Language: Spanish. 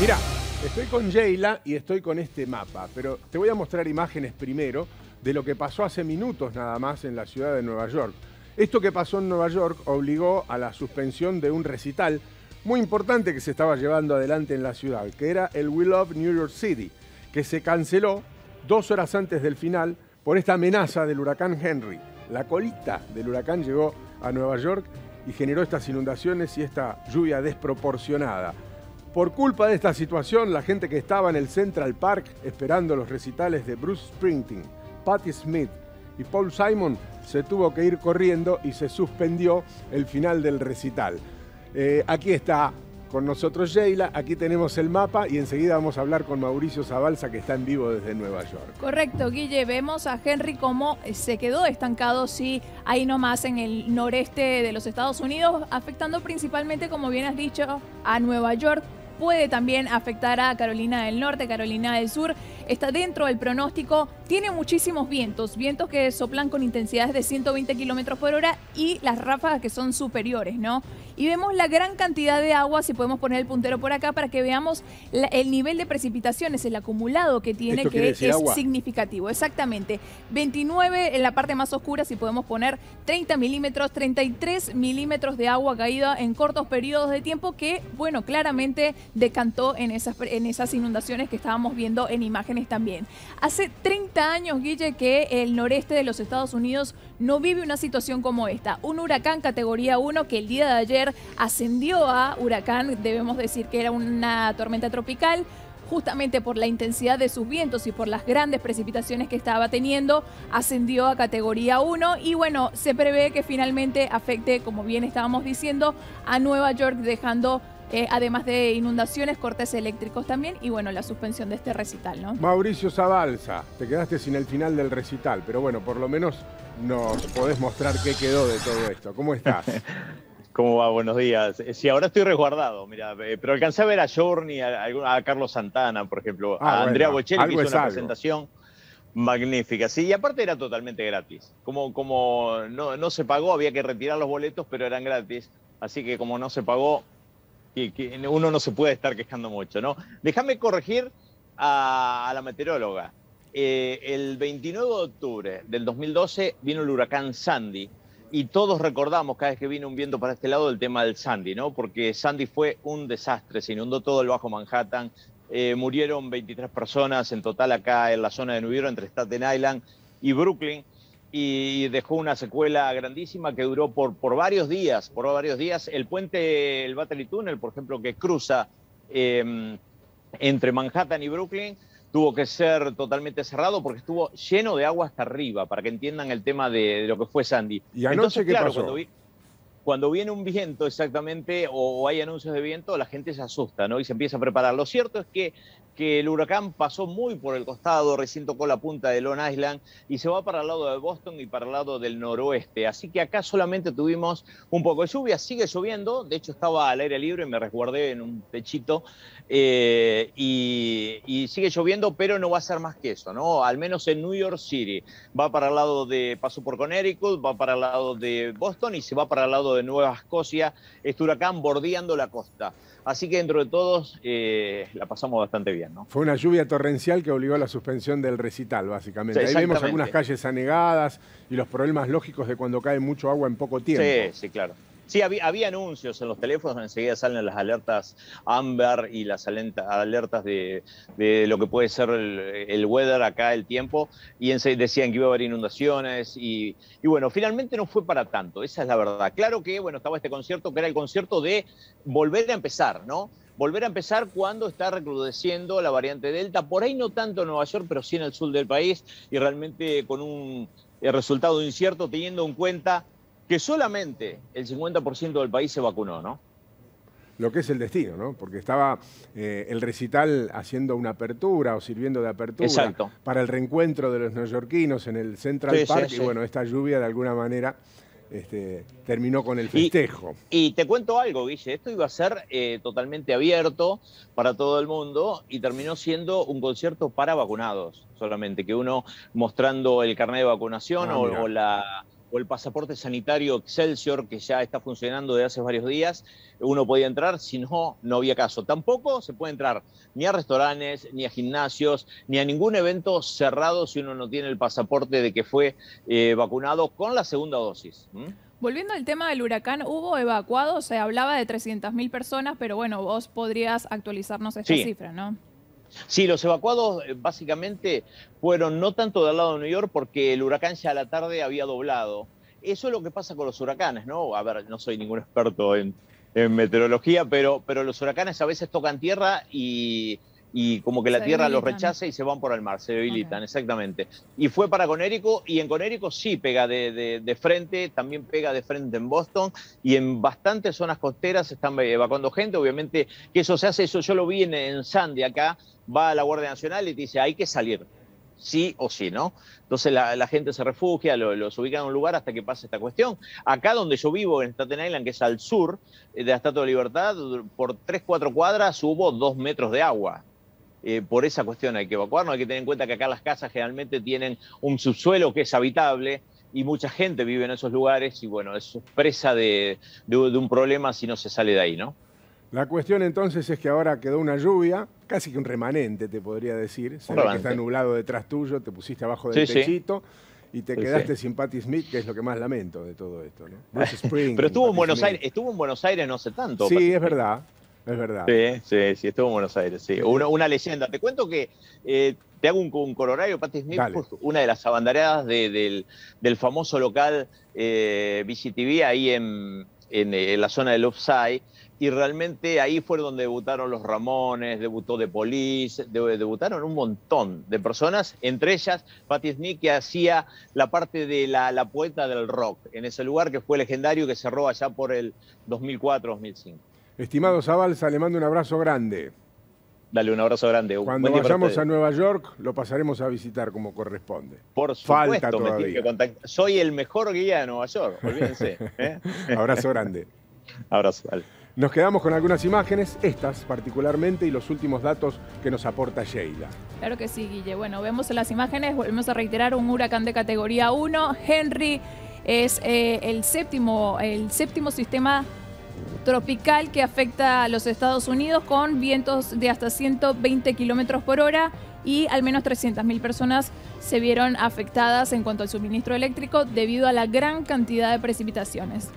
Mira, estoy con Sheila y estoy con este mapa, pero te voy a mostrar imágenes primero de lo que pasó hace minutos nada más en la ciudad de Nueva York. Esto que pasó en Nueva York obligó a la suspensión de un recital muy importante que se estaba llevando adelante en la ciudad, que era el We Love New York City, que se canceló dos horas antes del final por esta amenaza del huracán Henry. La colita del huracán llegó a Nueva York y generó estas inundaciones y esta lluvia desproporcionada. Por culpa de esta situación, la gente que estaba en el Central Park esperando los recitales de Bruce Springsteen, Patti Smith y Paul Simon se tuvo que ir corriendo y se suspendió el final del recital. Eh, aquí está con nosotros Sheila, aquí tenemos el mapa y enseguida vamos a hablar con Mauricio Zabalza que está en vivo desde Nueva York. Correcto, Guille, vemos a Henry como se quedó estancado, sí, ahí nomás en el noreste de los Estados Unidos, afectando principalmente, como bien has dicho, a Nueva York, puede también afectar a Carolina del Norte, Carolina del Sur. Está dentro del pronóstico. Tiene muchísimos vientos, vientos que soplan con intensidades de 120 kilómetros por hora y las ráfagas que son superiores, ¿no? Y vemos la gran cantidad de agua, si podemos poner el puntero por acá para que veamos el nivel de precipitaciones, el acumulado que tiene, que es significativo. Exactamente. 29 en la parte más oscura, si podemos poner 30 milímetros, 33 milímetros de agua caída en cortos periodos de tiempo que, bueno, claramente decantó en esas, en esas inundaciones que estábamos viendo en imágenes también. Hace 30 años, Guille, que el noreste de los Estados Unidos no vive una situación como esta. Un huracán categoría 1 que el día de ayer ascendió a huracán, debemos decir que era una tormenta tropical, justamente por la intensidad de sus vientos y por las grandes precipitaciones que estaba teniendo, ascendió a categoría 1 y bueno, se prevé que finalmente afecte, como bien estábamos diciendo, a Nueva York dejando eh, además de inundaciones, cortes eléctricos también y bueno, la suspensión de este recital, ¿no? Mauricio Zabalza, te quedaste sin el final del recital, pero bueno, por lo menos nos podés mostrar qué quedó de todo esto. ¿Cómo estás? ¿Cómo va? Buenos días. Sí, ahora estoy resguardado, mira, eh, pero alcancé a ver a Journey, a, Carlos Santana, por ejemplo, a ah, Andrea Bocelli, que hizo una presentación magnífica. Sí, y aparte era totalmente gratis. Como, como no, no se pagó, había que retirar los boletos, pero eran gratis. Así que como no se pagó, que, uno no se puede estar quejando mucho, ¿no? Déjame corregir a, la meteoróloga. Eh, el 29 de octubre del 2012 vino el huracán Sandy y todos recordamos cada vez que vino un viento para este lado el tema del Sandy, ¿no? Porque Sandy fue un desastre, se inundó todo el Bajo Manhattan, eh, murieron 23 personas en total acá en la zona de New York, entre Staten Island y Brooklyn y dejó una secuela grandísima que duró por, por varios días, por varios días. El puente, el Battery Tunnel, por ejemplo, que cruza em, entre Manhattan y Brooklyn, tuvo que ser totalmente cerrado porque estuvo lleno de agua hasta arriba, para que entiendan el tema de, lo que fue Sandy. ¿Y anoche qué pasó? Cuando, viene un viento exactamente o, hay anuncios de viento, la gente se asusta ¿no? y se empieza a preparar. Lo cierto es que que el huracán pasó muy por el costado, recién tocó la punta de Long Island y se va para el lado de Boston y para el lado del noroeste. Así que acá solamente tuvimos un poco de lluvia, sigue lloviendo, de hecho estaba al aire libre, me resguardé en un techito eh, y, sigue lloviendo, pero no va a ser más que eso, ¿no? Al menos en New York City. Va para el lado de, pasó por Connecticut, va para el lado de Boston y se va para el lado de Nueva Escocia, este huracán bordeando la costa. Así que dentro de todos eh, la pasamos bastante bien. ¿No? Fue una lluvia torrencial que obligó a la suspensión del recital, básicamente. Ahí vemos algunas calles anegadas y los problemas lógicos de cuando cae mucho agua en poco tiempo. Sí, sí, claro. Sí, había, anuncios en los teléfonos, enseguida salen las alertas Amber y las alertas de, lo que puede ser el, weather acá, el tiempo, y decían que iba a haber inundaciones, y, bueno, finalmente no fue para tanto, esa es la verdad. Claro que, bueno, estaba este concierto, que era el concierto de volver a empezar, ¿no? Volver a empezar cuando está recrudeciendo la variante Delta, por ahí no tanto en Nueva York, pero sí en el sur del país, y realmente con un resultado incierto, teniendo en cuenta que solamente el 50% del país se vacunó, ¿no? Lo que es el destino, ¿no? Porque estaba eh, el recital haciendo una apertura o sirviendo de apertura para el reencuentro de los neoyorquinos en el Central Park y bueno, esta lluvia de alguna manera este, terminó con el festejo. Y, te cuento algo, Guille, esto iba a ser eh, totalmente abierto para todo el mundo y terminó siendo un concierto para vacunados solamente, que uno mostrando el carnet de vacunación ah, o, la o el pasaporte sanitario Excelsior, que ya está funcionando desde hace varios días, uno podía entrar, si no, no había caso. Tampoco se puede entrar ni a restaurantes, ni a gimnasios, ni a ningún evento cerrado si uno no tiene el pasaporte de que fue eh, vacunado con la segunda dosis. Volviendo al tema del huracán, hubo evacuados, se hablaba de 300.000 personas, pero bueno, vos podrías actualizarnos esta cifra, ¿no? Sí, los evacuados eh, básicamente fueron no tanto del lado de New York porque el huracán ya a la tarde había doblado. Eso es lo que pasa con los huracanes, ¿no? A ver, no soy ningún experto en, meteorología, pero, pero los huracanes a veces tocan tierra y, como que la tierra los rechaza y se van por el mar, se debilitan, exactamente. Y fue para Conérico, y en Conérico sí pega de, frente, también pega de frente en Boston, y en bastantes zonas costeras están evacuando gente, obviamente que eso se hace, eso yo lo vi en, en Sandy acá, va a la Guardia Nacional y te dice, hay que salir, sí o sí, ¿no? Entonces la, gente se refugia, los ubica en un lugar hasta que pase esta cuestión. Acá donde yo vivo, en Staten Island, que es al sur eh, de la Estatua de Libertad, por 3, 4 cuadras hubo 2 metros de agua. Eh, por esa cuestión hay que evacuarnos, hay que tener en cuenta que acá las casas generalmente tienen un subsuelo que es habitable y mucha gente vive en esos lugares y bueno, es presa de, de un problema si no se sale de ahí, ¿no? La cuestión entonces es que ahora quedó una lluvia, casi que un remanente te podría decir. Se ve que está nublado detrás tuyo, te pusiste abajo del techito y te quedaste sin Patti Smith, que es lo que más lamento de todo esto. ¿no? Pero estuvo en Buenos Aires, estuvo en Buenos Aires no sé tanto. Sí, es verdad. Es verdad. Sí, sí, sí, estuvo en Buenos Aires, sí. Una, leyenda. Te cuento que eh, te hago un, un coronario, Patti Smith, una de las abandonadas del, famoso local eh, BCTV ahí en, en, la zona del Offside y realmente ahí fue donde debutaron los Ramones, debutó The Police, debutaron un montón de personas, entre ellas Patti Smith, que hacía la parte de la, poeta del rock, en ese lugar que fue legendario que cerró allá por el 2004-2005. Estimado Zabalza, le mando un abrazo grande. Dale un abrazo grande. Cuando vayamos a Nueva York, lo pasaremos a visitar como corresponde. Por supuesto, Falta todavía. Soy el mejor guía de Nueva York, olvídense. ¿eh? abrazo grande. abrazo, dale. Nos quedamos con algunas imágenes, estas particularmente, y los últimos datos que nos aporta Sheila. Claro que sí, Guille. Bueno, vemos las imágenes, volvemos a reiterar un huracán de categoría 1. Henry es eh, el, séptimo, el séptimo sistema tropical que afecta a los Estados Unidos con vientos de hasta 120 kilómetros por hora y al menos 300.000 personas se vieron afectadas en cuanto al suministro eléctrico debido a la gran cantidad de precipitaciones.